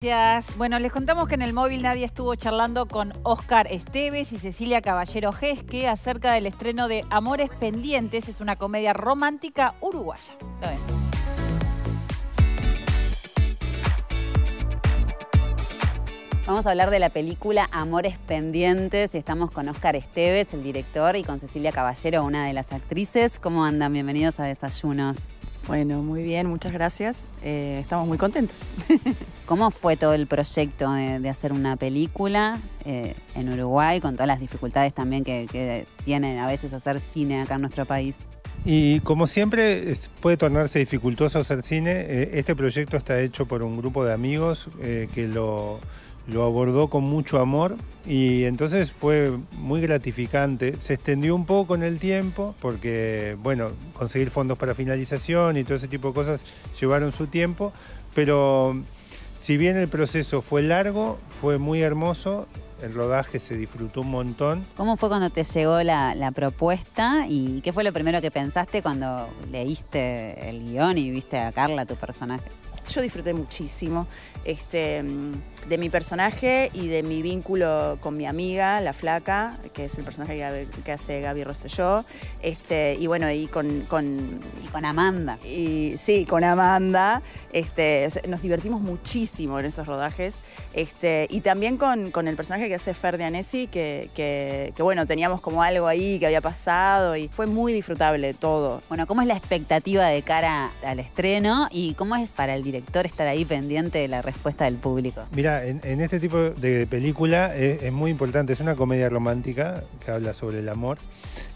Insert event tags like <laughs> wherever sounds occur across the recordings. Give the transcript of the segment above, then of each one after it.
Gracias. Bueno, les contamos que en el móvil nadie estuvo charlando con Oscar Esteves y Cecilia Caballero Gesque acerca del estreno de Amores Pendientes. Es una comedia romántica uruguaya. Lo. Vamos a hablar de la película Amores Pendientes y estamos con Oscar Esteves, el director, y con Cecilia Caballero, una de las actrices. ¿Cómo andan? Bienvenidos a Desayunos. Bueno, muy bien, muchas gracias. Eh, estamos muy contentos. <laughs> ¿Cómo fue todo el proyecto de, de hacer una película eh, en Uruguay, con todas las dificultades también que, que tiene a veces hacer cine acá en nuestro país? Y como siempre es- puede tornarse dificultoso hacer cine, eh, este proyecto está hecho por un grupo de amigos eh, que lo, lo abordó con mucho amor y entonces fue muy gratificante. Se extendió un poco en el tiempo porque, bueno, conseguir fondos para finalización y todo ese tipo de cosas llevaron su tiempo, pero si bien el proceso fue largo, fue muy hermoso, el rodaje se disfrutó un montón. ¿Cómo fue cuando te llegó la, la propuesta y qué fue lo primero que pensaste cuando leíste el guion y viste a Carla, tu personaje? Yo disfruté muchísimo este, de mi personaje y de mi vínculo con mi amiga, la flaca, que es el personaje que, hace Gaby Rosselló. Este, y bueno, y con, con- Y con Amanda. y sí, con Amanda. Este, nos divertimos muchísimo en esos rodajes. Este, y también con, con el personaje que hace Fer de Anesi, que, que, que, bueno, teníamos como algo ahí que había pasado y fue muy disfrutable todo. Bueno, ¿cómo es la expectativa de cara al estreno y cómo es para el director estar ahí pendiente de la respuesta del público? Mira, en, en este tipo de película es, es muy importante, es una comedia romántica que habla sobre el amor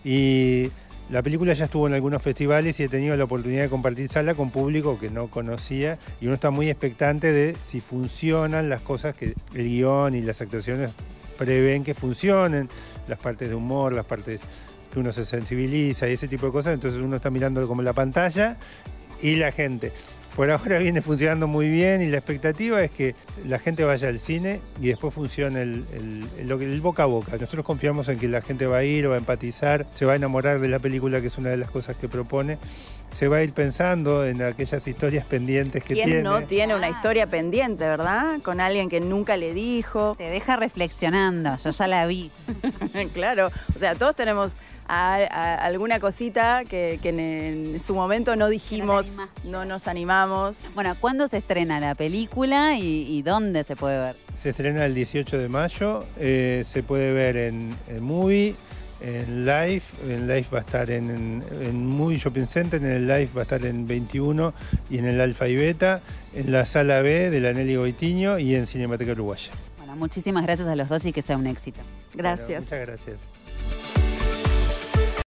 y la película ya estuvo en algunos festivales y he tenido la oportunidad de compartir sala con público que no conocía y uno está muy expectante de si funcionan las cosas que el guion y las actuaciones prevén que funcionen, las partes de humor, las partes que uno se sensibiliza y ese tipo de cosas, entonces uno está mirando como la pantalla y la gente. Por ahora viene funcionando muy bien y la expectativa es que la gente vaya al cine y después funcione el, el- boca a boca. Nosotros confiamos en que la gente va a ir, va a empatizar, se va a enamorar de la película, que es una de las cosas que propone. Se va a ir pensando en aquellas historias pendientes que ¿Quién tiene. no tiene una historia pendiente, verdad? Con alguien que nunca le dijo. Te deja reflexionando, yo ya la vi. <laughs> claro, o sea, todos tenemos a- a- alguna cosita que, que en, en su momento no dijimos, no nos animamos. Bueno, ¿cuándo se estrena la película y, y dónde se puede ver? Se estrena el 18 de mayo, eh, se puede ver en, en Movie, en Live, en Live va a estar en, en, en Movie Shopping Center, en el Live va a estar en 21 y en el Alfa y Beta, en la Sala B de la Nelly Goitiño y en Cinemateca Uruguaya. Bueno, muchísimas gracias a los dos y que sea un éxito. Gracias. Bueno, muchas gracias.